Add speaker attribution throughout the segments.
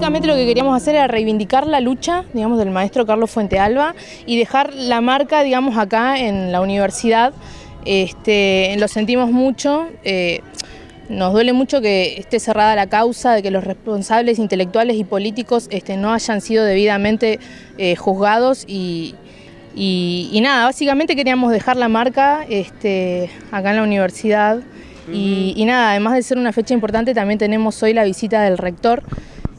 Speaker 1: básicamente lo que queríamos hacer era reivindicar la lucha, digamos, del maestro Carlos Fuentealba y dejar la marca, digamos, acá en la universidad. Este, lo sentimos mucho. Eh, nos duele mucho que esté cerrada la causa de que los responsables intelectuales y políticos este, no hayan sido debidamente eh, juzgados y, nada, básicamente queríamos dejar la marca este, acá en la universidad y, y, nada, además de ser una fecha importante también tenemos hoy la visita del rector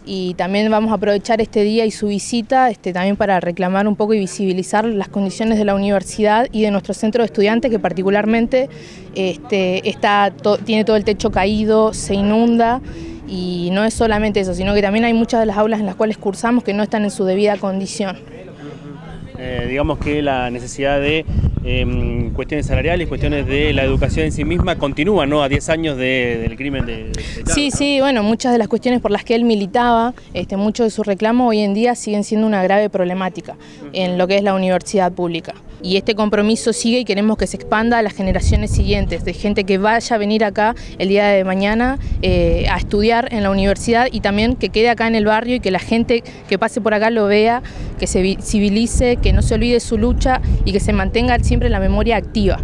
Speaker 1: y también vamos a aprovechar este día y su visita este, también para reclamar un poco y visibilizar las condiciones de la universidad y de nuestro centro de estudiantes que particularmente este, está tiene todo el techo caído, se inunda y no es solamente eso, sino que también hay muchas de las aulas en las cuales cursamos que no están en su debida condición.
Speaker 2: Eh, digamos que la necesidad de Em, cuestiones salariales, cuestiones de la educación en sí misma, continúan ¿no? a 10 años del crimen de,
Speaker 1: Sí, sí, bueno, muchas de las cuestiones por las que él militaba, este, muchos de sus reclamos hoy en día siguen siendo una grave problemática en lo que es la universidad pública. Y este compromiso sigue y queremos que se expanda a las generaciones siguientes, de gente que vaya a venir acá el día de mañana eh, a estudiar en la universidad y también que quede acá en el barrio y que la gente que pase por acá lo vea, que se civilice, que no se olvide su lucha y que se mantenga siempre la memoria activa.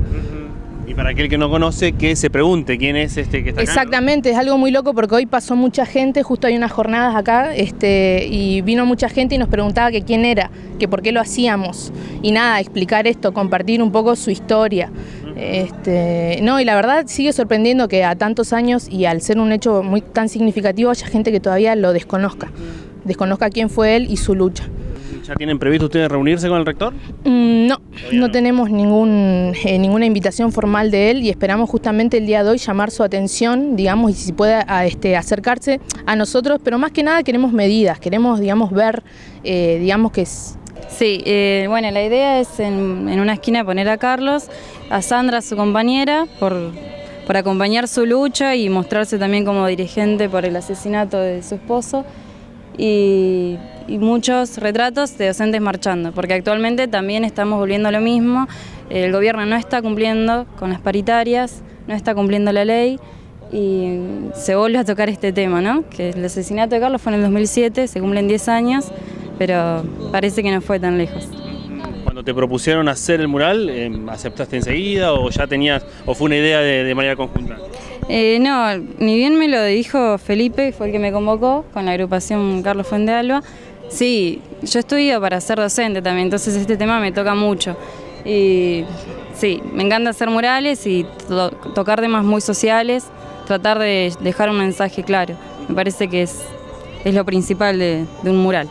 Speaker 2: Y para aquel que no conoce, que se pregunte quién es este que está
Speaker 1: Exactamente, es algo muy loco porque hoy pasó mucha gente, justo hay unas jornadas acá, este, y vino mucha gente y nos preguntaba que quién era, que por qué lo hacíamos. Y nada, explicar esto, compartir un poco su historia. Este, no, y la verdad sigue sorprendiendo que a tantos años y al ser un hecho muy tan significativo haya gente que todavía lo desconozca, desconozca quién fue él y su lucha.
Speaker 2: ¿Ya tienen previsto ustedes reunirse con el rector?
Speaker 1: Mm, no, no, tenemos ningún, eh, ninguna invitación formal de él y esperamos justamente el día de hoy llamar su atención, digamos, y si puede este, acercarse a nosotros, pero más que nada queremos medidas, queremos, digamos, ver, eh, digamos que es...
Speaker 3: Sí, eh, bueno, la idea es en, en, una esquina poner a Carlos, a Sandra, su compañera, por, por acompañar su lucha y mostrarse también como dirigente por el asesinato de su esposo y, muchos retratos de docentes marchando, porque actualmente también estamos volviendo a lo mismo, el gobierno no está cumpliendo con las paritarias, no está cumpliendo la ley y se vuelve a tocar este tema, ¿no? que el asesinato de Carlos fue en el 2007, se cumplen 10 años, pero parece que no fue tan lejos.
Speaker 2: Te propusieron hacer el mural, em, ¿aceptaste enseguida o ya tenías, o fue una idea de manera conjunta?
Speaker 3: Eh, no, ni bien me lo dijo Felipe, fue el que me convocó con la agrupación Carlos Fuentealba. Sí, yo estudio para ser docente también, entonces este tema me toca mucho. Y sí, me encanta hacer murales y tocar temas muy sociales, tratar de dejar un mensaje claro. Me parece que es, es lo principal de un mural.